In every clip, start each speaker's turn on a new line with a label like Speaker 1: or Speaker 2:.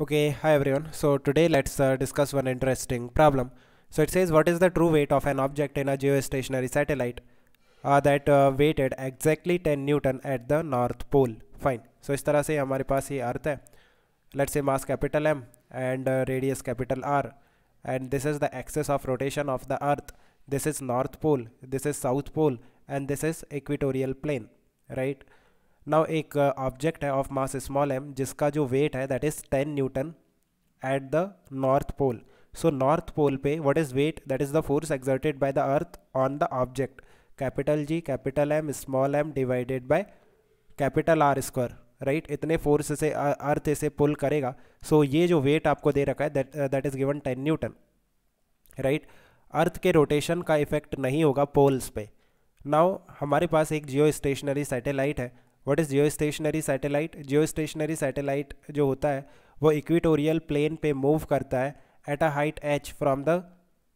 Speaker 1: Okay, hi everyone. So today let's uh, discuss one interesting problem. So it says what is the true weight of an object in a geostationary satellite uh, that uh, weighted exactly 10 Newton at the North Pole. Fine. So इस तरह से हमारे पास ये अर्थ है let's say mass capital M and uh, radius capital R and this is the axis of rotation of the earth. This is North Pole, this is South Pole and this is equatorial plane, right? Now एक object uh, है of mass small M जिसका जो weight है that is ten newton at the north pole so north pole पे what is weight that is the force exerted by the earth on the object capital G capital M small M divided by capital R square right इतने force से earth इसे पुल करेगा। सो so, ये जो wait आपको दे रखा है that that is given ten newton right earth के रोटेशन का इफ़ेक्ट नहीं होगा पोल्स पे। नाउ हमारे पास एक जियो स्टेशनरी सैटेलाइट है। What is geostationary satellite geostationary satellite जो होता है, वो इक्विटोरियल प्लेन पे मूव करता है at a height H from the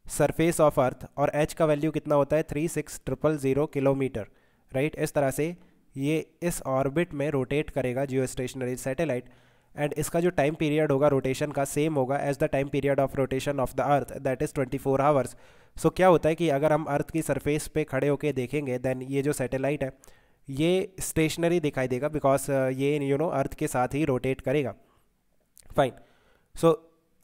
Speaker 1: surface of earth और एच का वैल्यू कितना होता है? Three six triple zero kilometre right इस तरह से ये इस ऑर्बिट में रोटेट करेगा जियो स्टेशनरी सैटेलाइट एंड इसका जो टाइम पीरियड होगा रोटेशन का सेम होगा as the time period of rotation of the earth that is twenty four hours so क्या होता है कि अगर हम अर्थ की सरफेस पे खड़े होकर देखेंगे देन ये जो सैटेलाइट है ये स्टेशनरी दिखाई देगा बिकॉज़ uh, ये यू नो अर्थ के साथ ही रोटेट करेगा। फाइन सो so,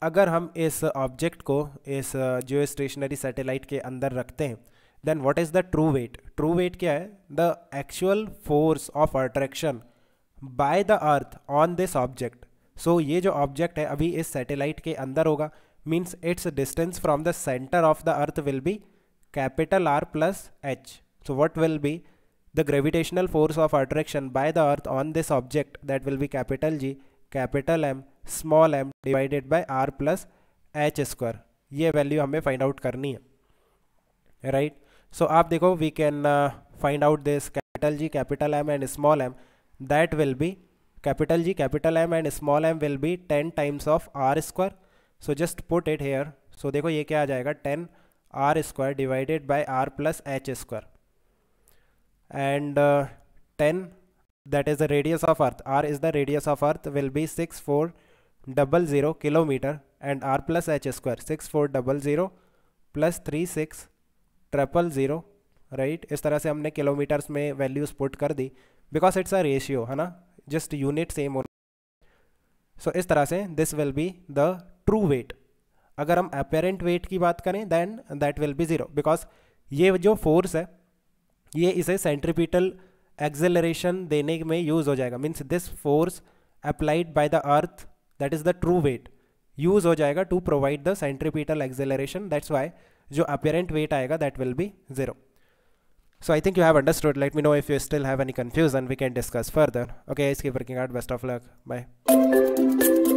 Speaker 1: अगर हम इस ऑब्जेक्ट को इस जो स्टेशनरी सैटेलाइट के अंदर रखते हैं then what is the true weight true weight क्या है? The actual force of attraction by the earth on this object so ये जो ऑब्जेक्ट है अभी इस सैटेलाइट के अंदर होगा। Means its distance from the centre of the earth will be capital R plus H so what will be the gravitational force of attraction by the earth on this object, that will be capital G, capital M, small m divided by r plus h square. ये value हमें find out करनी है right so आप देखो we can find out this capital G capital M and small M that will be capital G capital M and small M will be ten times of R square so just put it here so देखो, ये क्या आ जाएगा? Ten R square divided by R plus H square and uh, 10 that is the radius of earth. R is the radius of earth will be 6400 kilometer and r plus h square. 6400 plus 36 triple zero right इस तरह से हमने kilometres में values put कर दी। Because it's a ratio है ना? Just unit same होना सो इस तरह से this will be the true weight अगर हम अपेरेंट वेट की बात करें then that will be zero because ये जो फोर्स है ये इसे सेंट्रिपिटल एक्सेलरेशन देने में यूज़ हो जाएगा। Means this force applied by the earth that is the true weight use हो जाएगा to provide the centripetal acceleration that's why जो अपेरेंट वेट आएगा that will be zero so I think you have understood let me know if you still have any confusion we can discuss further okay इसकी working out best of luck bye